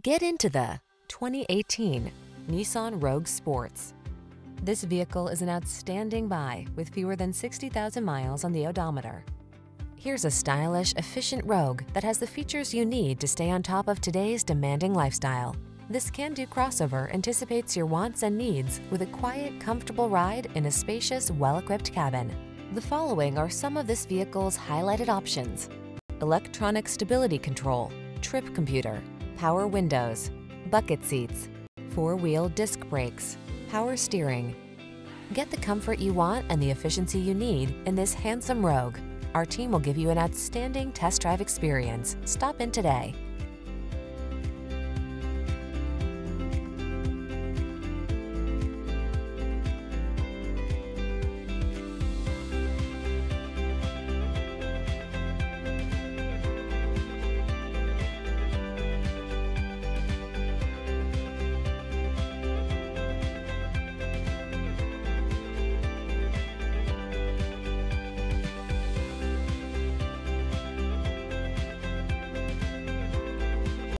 Get into the 2018 Nissan Rogue Sports. This vehicle is an outstanding buy with fewer than 60,000 miles on the odometer. Here's a stylish, efficient Rogue that has the features you need to stay on top of today's demanding lifestyle. This can-do crossover anticipates your wants and needs with a quiet, comfortable ride in a spacious, well-equipped cabin. The following are some of this vehicle's highlighted options. Electronic stability control, trip computer, power windows, bucket seats, four-wheel disc brakes, power steering. Get the comfort you want and the efficiency you need in this handsome Rogue. Our team will give you an outstanding test drive experience. Stop in today.